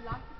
Den